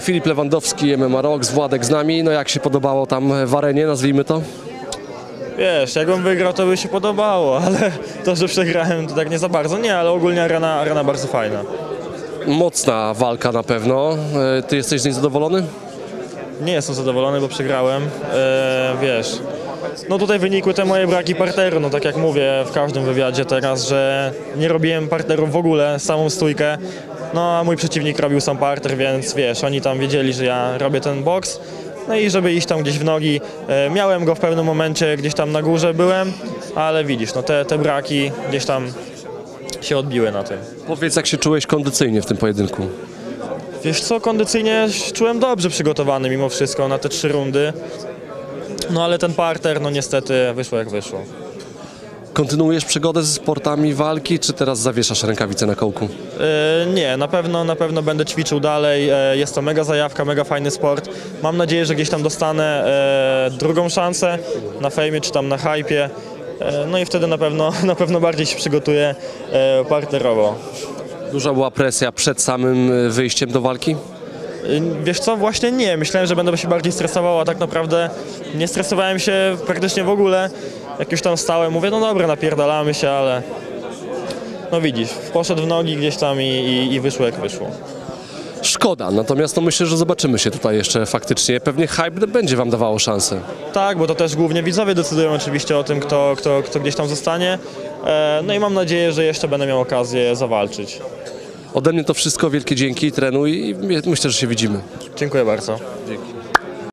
Filip Lewandowski, MMA Rocks, Władek z nami. No jak się podobało tam w arenie, nazwijmy to? Wiesz, jakbym wygrał, to by się podobało, ale to, że przegrałem, to tak nie za bardzo. Nie, ale ogólnie arena, arena bardzo fajna. Mocna walka na pewno. E, Ty jesteś z niej zadowolony? Nie jestem zadowolony, bo przegrałem. E, wiesz, no tutaj wynikły te moje braki parteru. No tak jak mówię w każdym wywiadzie teraz, że nie robiłem parterów w ogóle, samą stójkę. No a mój przeciwnik robił sam parter, więc wiesz, oni tam wiedzieli, że ja robię ten boks. No i żeby iść tam gdzieś w nogi, e, miałem go w pewnym momencie, gdzieś tam na górze byłem, ale widzisz, no te, te braki gdzieś tam się odbiły na tym. Powiedz, jak się czułeś kondycyjnie w tym pojedynku? Wiesz co, kondycyjnie czułem dobrze przygotowany mimo wszystko na te trzy rundy. No ale ten parter, no niestety wyszło jak wyszło. Kontynuujesz przygodę ze sportami walki, czy teraz zawieszasz rękawice na kołku? E, nie, na pewno, na pewno będę ćwiczył dalej. E, jest to mega zajawka, mega fajny sport. Mam nadzieję, że gdzieś tam dostanę e, drugą szansę na fejmie czy tam na hypie. No i wtedy na pewno, na pewno bardziej się przygotuję parterowo. Duża była presja przed samym wyjściem do walki? Y, Wiesz co, właśnie nie. Myślałem, że będę się bardziej stresował, a tak naprawdę nie stresowałem się praktycznie w ogóle. Jak już tam stałem, mówię, no dobra, napierdalamy się, ale no widzisz, poszedł w nogi gdzieś tam i, i, i wyszło jak wyszło. Szkoda, natomiast no myślę, że zobaczymy się tutaj jeszcze faktycznie. Pewnie hype będzie wam dawało szansę. Tak, bo to też głównie widzowie decydują oczywiście o tym, kto, kto, kto gdzieś tam zostanie. E, No i mam nadzieję, że jeszcze będę miał okazję zawalczyć. Ode mnie to wszystko, wielkie dzięki, trenuj i myślę, że się widzimy. Dziękuję bardzo. Dzięki.